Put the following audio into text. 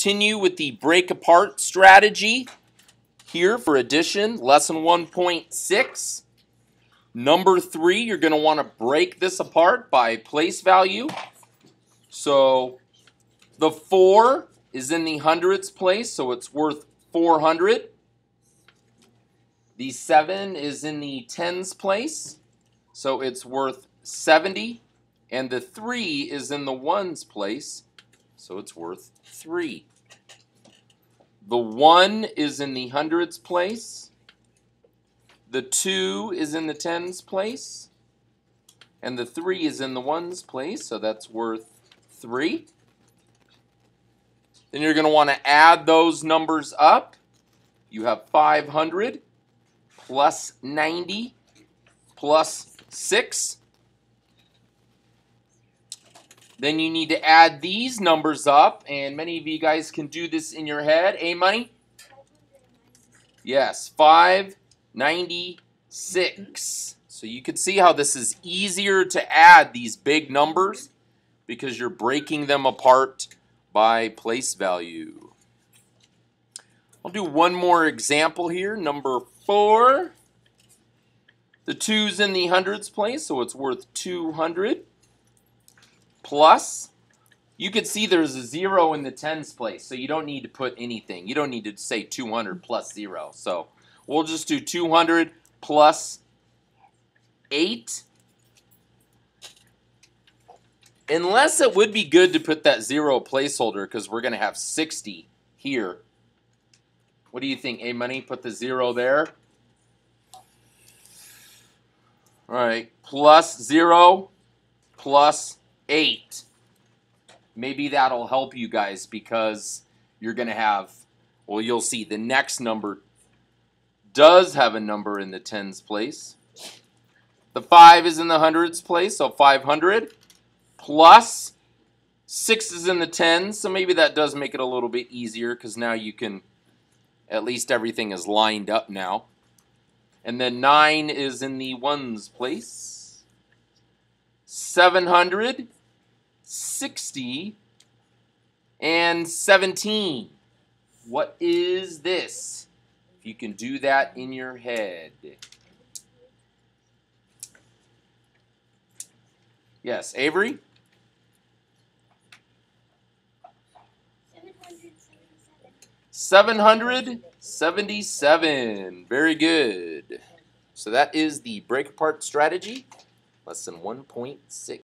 continue with the break apart strategy here for addition, lesson 1.6. Number three, you're going to want to break this apart by place value. So the 4 is in the hundreds place, so it's worth 400. The 7 is in the tens place, so it's worth 70. And the 3 is in the ones place, so it's worth 3. The 1 is in the hundreds place. The 2 is in the tens place. And the 3 is in the ones place, so that's worth 3. Then you're going to want to add those numbers up. You have 500 plus 90 plus 6. Then you need to add these numbers up, and many of you guys can do this in your head. A money? Yes, 596. So you can see how this is easier to add these big numbers because you're breaking them apart by place value. I'll do one more example here. Number four. The two's in the hundreds place, so it's worth 200. Plus, you can see there's a zero in the tens place, so you don't need to put anything. You don't need to say 200 plus zero. So we'll just do 200 plus 8 Unless it would be good to put that zero placeholder because we're going to have 60 here. What do you think, A Money? Put the zero there. All right, plus zero, plus eight. Maybe that'll help you guys because you're going to have, well, you'll see the next number does have a number in the tens place. The five is in the hundreds place, so 500 plus 6 is in the tens, so maybe that does make it a little bit easier because now you can, at least everything is lined up now. And then 9 is in the ones place. 700, 60, and 17. What is this? If you can do that in your head. Yes, Avery? 777. Very good. So that is the break apart strategy, lesson 1.6.